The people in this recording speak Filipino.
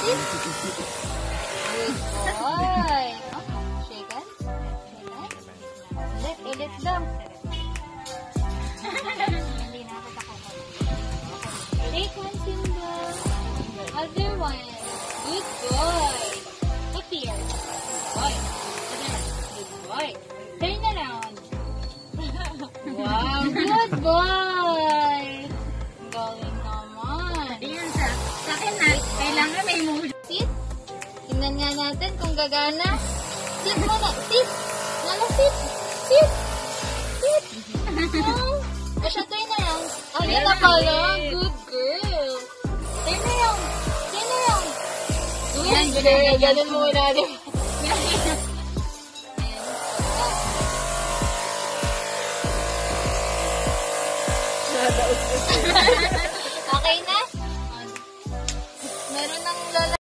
Boy. Shake hands. Shake. Ulit, ulit daw. Hindi na ako. Shake hands, Simba. Other one. Good boy. Here. Good boy. Good boy. Turn around. Wow, good boy. Tingnan nga natin kung gagana. Sit muna. Sit. Nala, sit. Sit. Sit. Oh. O siya, turn around. Oh, yan na pala. Good girl. Turn around. Turn around. Good Yan, girl. ganyan, ganyan. Ganun di ba? Okay na? Meron ng lola